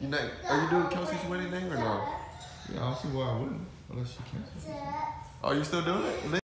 You not? Are you doing Kelsey's wedding thing or no? Yeah, I don't see why I wouldn't unless she cancels. Are oh, you still doing it?